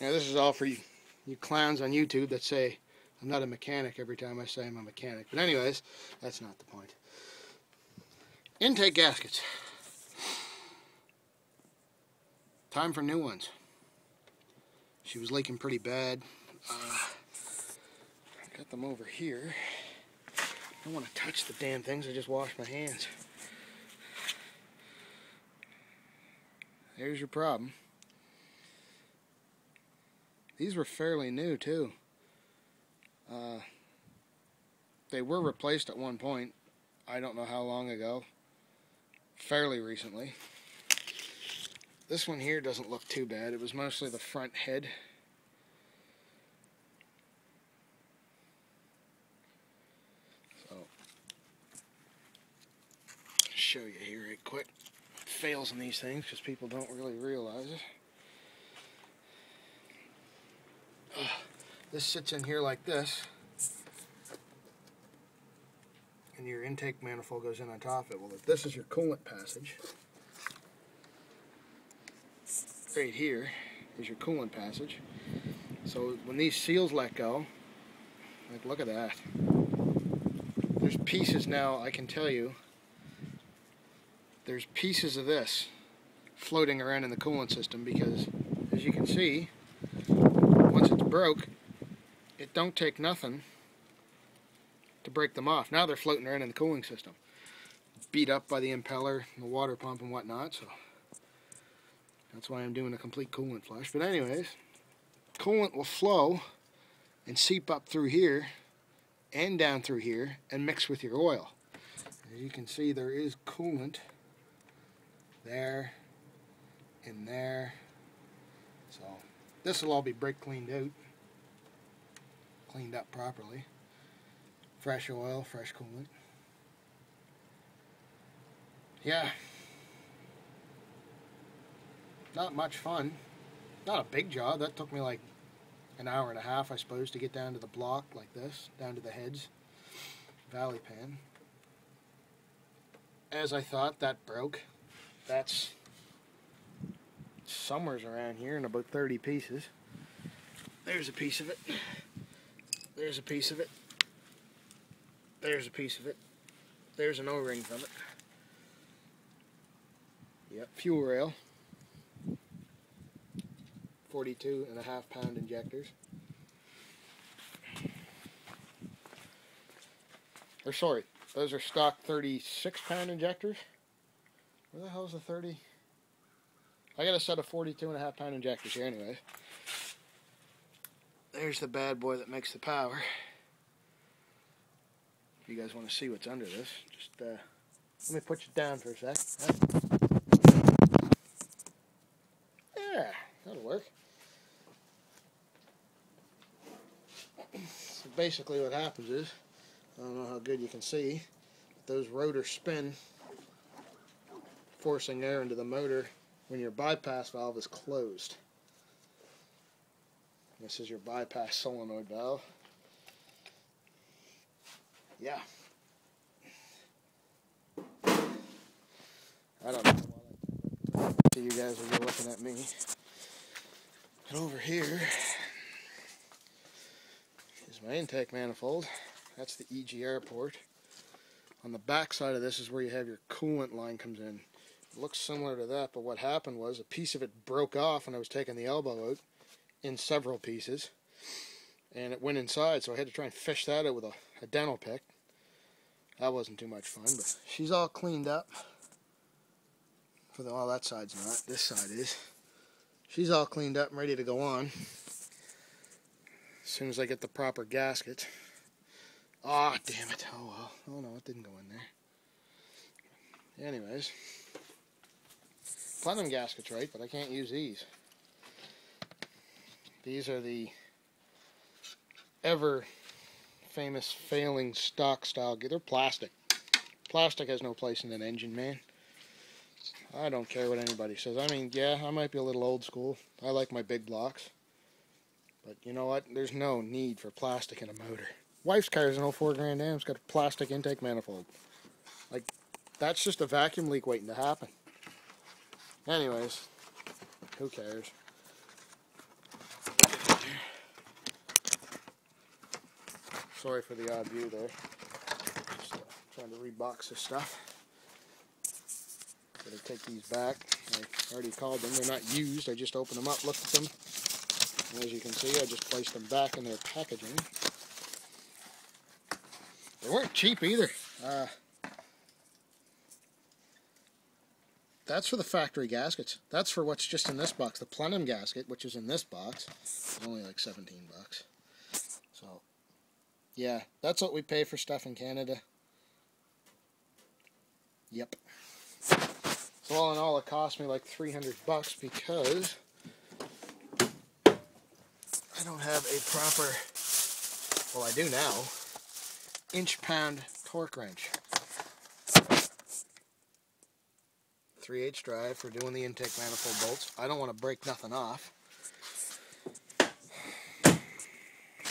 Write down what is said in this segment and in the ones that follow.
Now this is all for you, you clowns on YouTube that say I'm not a mechanic every time I say I'm a mechanic. But anyways, that's not the point. Intake gaskets. Time for new ones. She was leaking pretty bad. Uh, got them over here. I don't want to touch the damn things. I just washed my hands. There's your problem. These were fairly new too. Uh, they were replaced at one point. I don't know how long ago. Fairly recently. This one here doesn't look too bad. It was mostly the front head. So, show you here right quick. Fails in these things because people don't really realize it. This sits in here like this. And your intake manifold goes in on top of it. Well, if this is your coolant passage, right here is your coolant passage. So when these seals let go, like look at that. There's pieces now, I can tell you, there's pieces of this floating around in the coolant system because as you can see, once it's broke, it don't take nothing to break them off. Now they're floating around in the cooling system. Beat up by the impeller, the water pump and whatnot, so that's why I'm doing a complete coolant flush. But anyways, coolant will flow and seep up through here and down through here and mix with your oil. As you can see, there is coolant there and there. So this will all be brake cleaned out, cleaned up properly. Fresh oil, fresh coolant. Yeah. Not much fun. Not a big job. That took me like an hour and a half, I suppose, to get down to the block like this, down to the heads. Valley pan. As I thought, that broke. That's somewhere's around here in about 30 pieces. There's a piece of it. There's a piece of it. There's a piece of it. There's an O-ring from it. Yep, fuel rail. 42 and a half pound injectors. Or sorry, those are stock 36 pound injectors. Where the hell's the 30? I got a set of 42 and a half pound injectors here anyway. There's the bad boy that makes the power. If you guys want to see what's under this, just uh, let me put you down for a sec. Yeah, that'll work. So basically what happens is, I don't know how good you can see, those rotors spin, forcing air into the motor when your bypass valve is closed. This is your bypass solenoid valve. Yeah. I don't know why that you guys are looking at me. And over here is my intake manifold. That's the EGR port. On the back side of this is where you have your coolant line comes in. It looks similar to that, but what happened was a piece of it broke off when I was taking the elbow out in several pieces. And it went inside, so I had to try and fish that out with a, a dental pick. That wasn't too much fun, but she's all cleaned up. For the, well, that side's not. This side is. She's all cleaned up and ready to go on. As soon as I get the proper gasket. Ah, oh, damn it. Oh, well. Oh, no, it didn't go in there. Anyways. Plenum gaskets right, but I can't use these. These are the ever famous failing stock style. They're plastic. Plastic has no place in an engine, man. I don't care what anybody says. I mean, yeah, I might be a little old school. I like my big blocks. But you know what? There's no need for plastic in a motor. Wife's car is an 04 Grand Am. It's got a plastic intake manifold. Like, that's just a vacuum leak waiting to happen. Anyways, who cares? Sorry for the odd view there. Just uh, trying to rebox this stuff. Gotta take these back. I already called them. They're not used. I just opened them up, looked at them. And as you can see, I just placed them back in their packaging. They weren't cheap either. Uh, that's for the factory gaskets. That's for what's just in this box. The plenum gasket, which is in this box, is only like 17 bucks. So, yeah, that's what we pay for stuff in Canada. Yep. So all in all, it cost me like 300 bucks because I don't have a proper, well I do now, inch pound torque wrench. 3 8 drive for doing the intake manifold bolts. I don't want to break nothing off.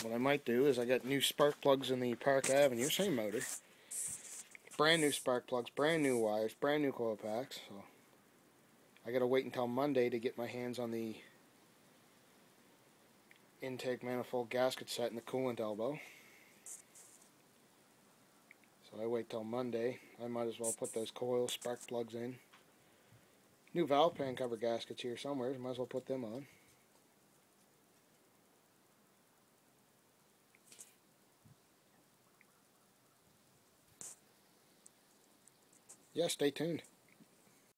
What I might do is I got new spark plugs in the Park Avenue, same motor. Brand new spark plugs, brand new wires, brand new coil packs. So I gotta wait until Monday to get my hands on the intake manifold gasket set and the coolant elbow. So I wait till Monday. I might as well put those coil spark plugs in. New valley pan cover gaskets here somewhere. Might as well put them on. Yeah, stay tuned.